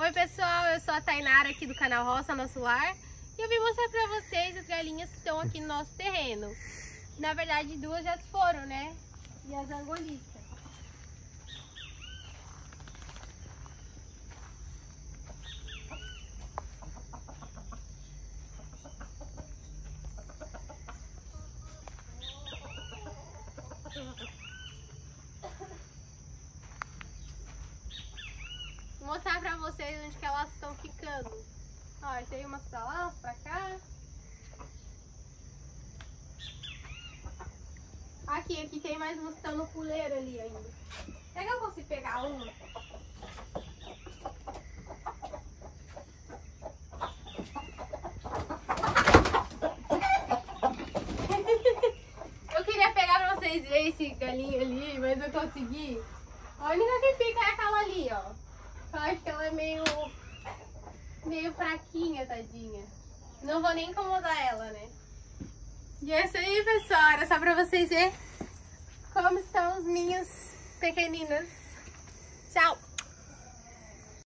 Oi pessoal, eu sou a Tainara aqui do canal Roça Nosso Lar e eu vim mostrar pra vocês as galinhas que estão aqui no nosso terreno. Na verdade duas já foram, né? E as angolistas. Vou mostrar pra vocês onde que elas estão ficando. Ó, tem umas pra lá, umas pra cá. Aqui, aqui tem mais umas que estão no puleiro ali ainda. Será que eu consigo pegar uma? eu queria pegar pra vocês esse galinho ali, mas eu consegui. A única que fica é aquela ali, ó. Acho que ela é meio. meio fraquinha, tadinha. Não vou nem incomodar ela, né? E é isso aí, pessoal. Era só pra vocês verem como estão os minhas pequeninas. Tchau!